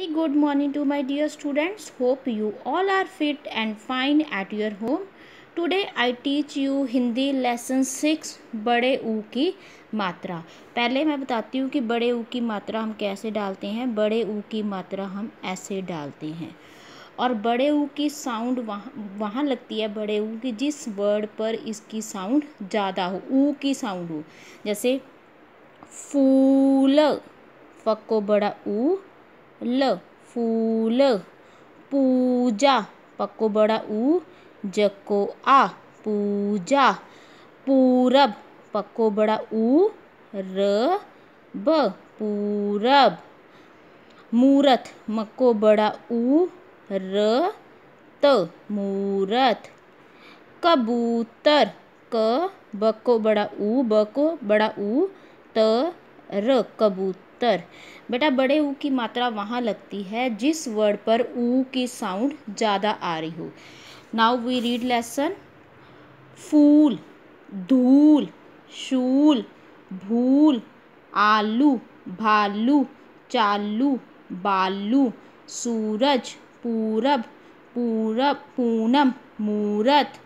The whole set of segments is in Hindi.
Very good morning to my dear students. Hope you all are fit and fine at your home. Today, I teach you Hindi lesson six बड़े ऊ की मात्रा पहले मैं बताती हूँ कि बड़े ऊ की मात्रा हम कैसे डालते हैं। बड़े ऊ की मात्रा हम ऐसे डालते हैं। और बड़े ऊ की साउंड वहाँ वहाँ लगती है। बड़े ऊ की जिस वर्ड पर इसकी साउंड ज़्यादा हो ऊ की साउंड हो। जैसे फूल, फक्को बड़ा ऊ ल, फूल, पूजा पक्को बड़ा ऊ जको आ, पूजा, पूरब पक्को बड़ा ऊ र, ब, पूरब, मूरत मक्को बड़ा ऊ र, त, मूरत, कबूतर, क, बको बड़ा ऊ बको बड़ा ऊ त, र कबूतर बेटा, बड़े ऊ की मात्रा वहाँ लगती है, जिस वर्ड पर ऊ की साउंड ज़्यादा आ रही हो। Now we read lesson. फूल, धूल, शूल, भूल, आलू, भालू, चालू, बालू, सूरज, पूरब पूरब, पूनम, मूरत।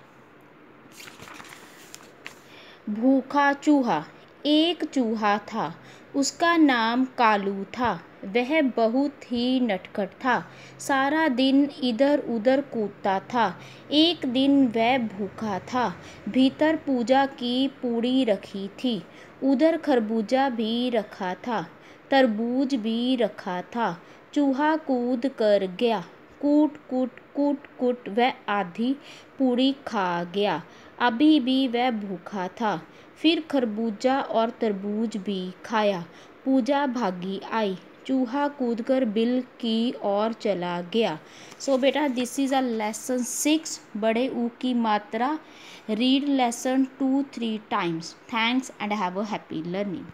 भूखा चूहा एक चूहा था। उसका नाम कालू था। वह बहुत ही नटखट था। सारा दिन इधर उधर कूदता था। एक दिन वह भूखा था। भीतर पूजा की पूड़ी रखी थी। उधर खरबूजा भी रखा था। तरबूज भी रखा था। चूहा कूद कर गया। कूट कूट कूट कूट वह आधी पूड़ी खा गया। अभी भी वह भूखा था। फिर खरबूजा और तरबूज भी खाया। पूजा भागी आई। चूहा कूदकर बिल की ओर चला गया। सो so, बेटा this is a lesson six बड़े ऊ की मात्रा। Read lesson two three times thanks and have a happy learning